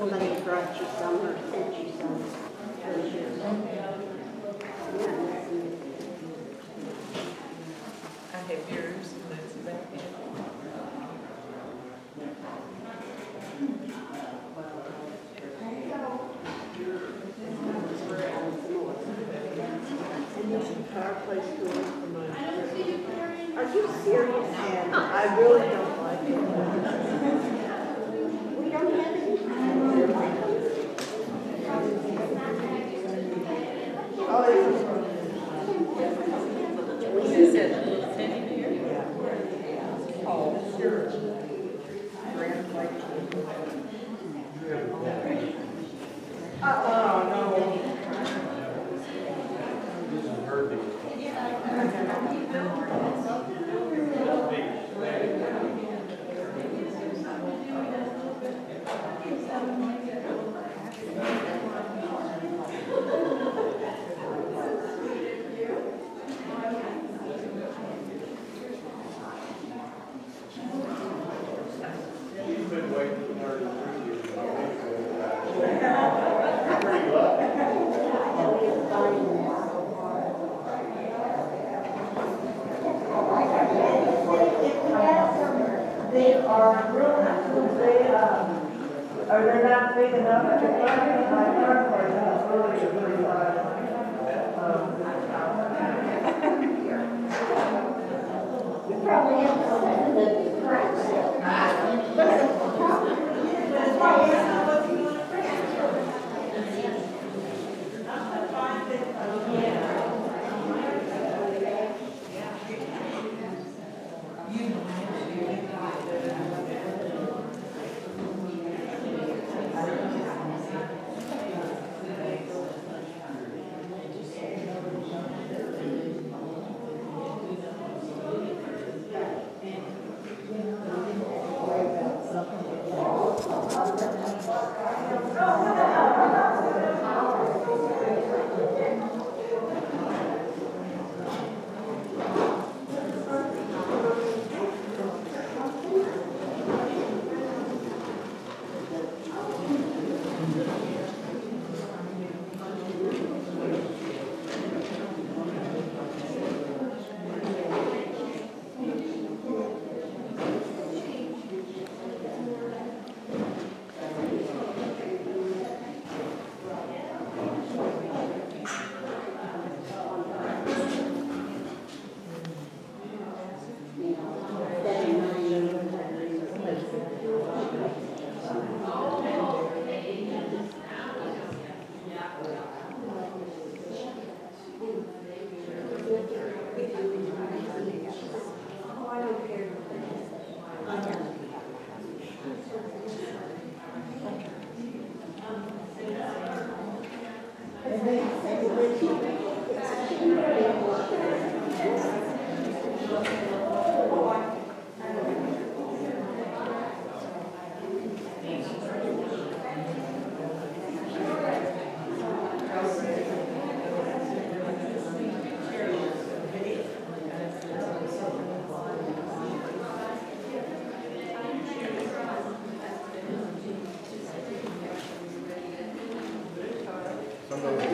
somebody brought you some or sent you some. I have yours, and that's about it. Fireplace door for my, Are you serious? and I really don't like it. We don't have any. Oh, it's, Is that a little teddy bear? Oh, uh-uh, no. Are really, they, um, or they're not big enough, they're not, my fireplace is really, really Somebody